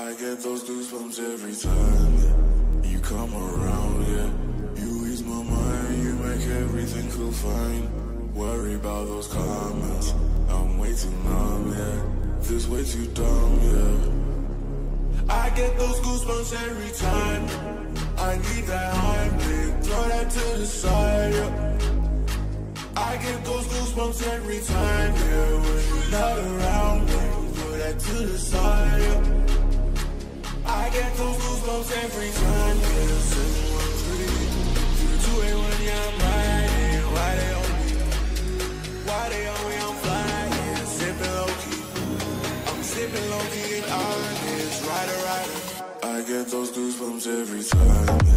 I get those goosebumps every time you come around, yeah. You ease my mind, you make everything feel fine. Worry about those comments, I'm way too numb, yeah. This way too dumb, yeah. I get those goosebumps every time. I need that Heimlich, throw that to the side, yeah. I get those goosebumps every time, yeah. When you're not around, throw that to the side, yeah. I get those goosebumps every time, yeah. 713 281, yeah, I'm riding. Why they on me? Why they on me? I'm flying, sipping low key. I'm sipping low key and honest, rider, rider. I get those goosebumps every time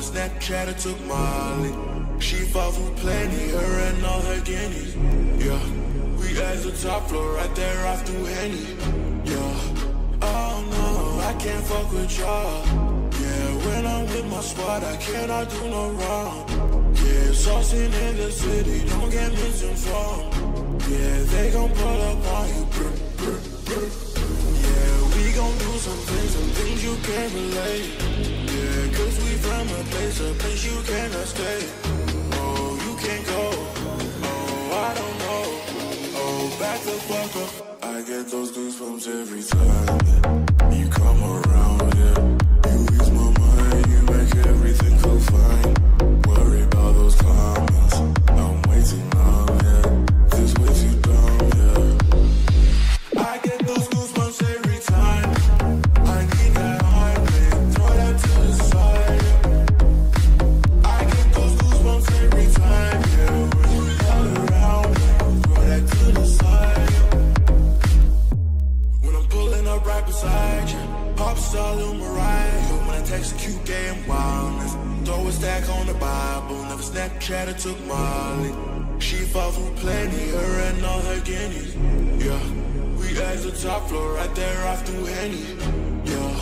Never Snapchat or took Molly. She fought for plenty, her and all her guineas. Yeah, we at the top floor, right there off through Henny. Yeah, oh no, I can't fuck with y'all. Yeah, when I'm with my squad, I cannot do no wrong. Yeah, saucing in the city, don't get misinformed. Yeah, they gon' pull up on you. Brr, brr, brr. Yeah, we gon' do some things, some things you can't relate. From a place, a place you cannot stay. Oh, you can't go. Oh, I don't know. Oh, back the fuck up. I get those goosebumps every time Yo, when I text a cute gay wildness, throw a stack on the Bible. Never Snapchat or took Molly. She fought for plenty, her and all her guineas. Yeah, we at the top floor, right there off through Henny. Yeah,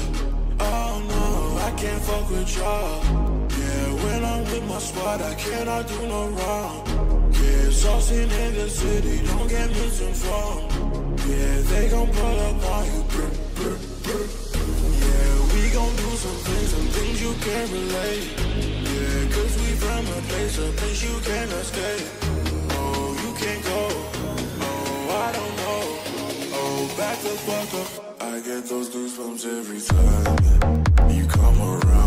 oh no, I can't fuck with y'all. Yeah, when I'm with my squad, I cannot do no wrong. Yeah, saucing in the city, don't get misinformed. Yeah, they gon' pull up on you. Brr, brr, some things, some things you can't relate. Yeah, cause we from a place, a place you cannot stay. Oh, you can't go. Oh, I don't know. Oh, back the fuck up. I get those goosebumps every time you come around,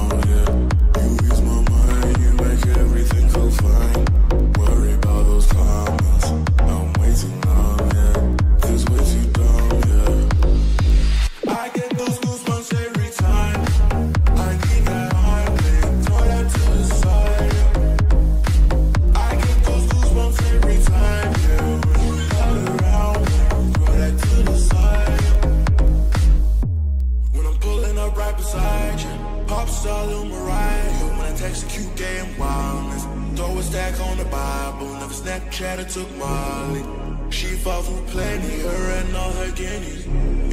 up right beside you, pop star Lil Mariah. When I text a cute gay and wildness, throw a stack on the Bible. Never Snapchat or took Molly. She fought for plenty, her and all her guineas.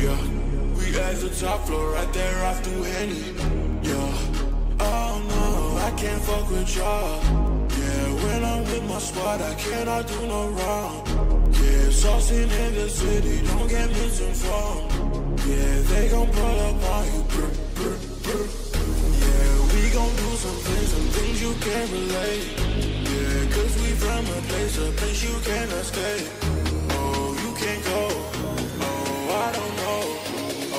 Yeah, we at the top floor, right there off through Henny. Yeah, oh no, I can't fuck with y'all. Yeah, when I'm with my squad, I cannot do no wrong. Yeah, saucing in the city, don't get misinformed. Yeah, they gon' pull up on you. Brr, brr, brr. Yeah, we gon' do some things, some things you can't relate. Yeah, cause we from a place, a place you cannot stay. Oh, you can't go. Oh, I don't know.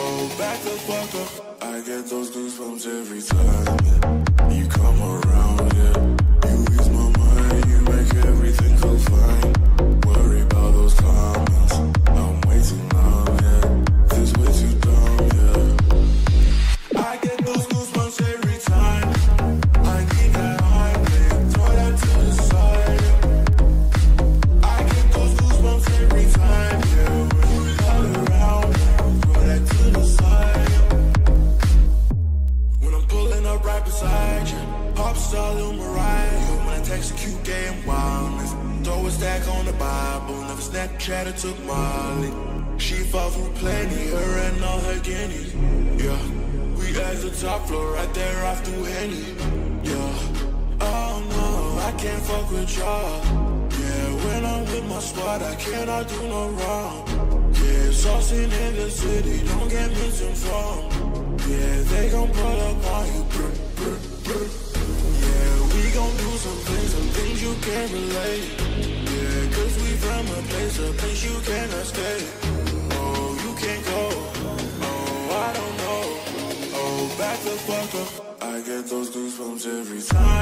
Oh, back the fuck up. I get those goosebumps every time Snapchat or took Molly. She fought through plenty, her and all her guineas. Yeah, we at the top floor, right there off through Henny. Yeah, oh no, I can't fuck with y'all. Yeah, when I'm with my squad, I cannot do no wrong. Yeah, saucing in the city, don't get misinformed. Yeah, they gon' pull up on you. Brr, brr, brr. You can't relate. Yeah, cause we from a place, a place you cannot stay. Oh, you can't go. Oh, I don't know. Oh, back the fuck up. I get those goosebumps every time.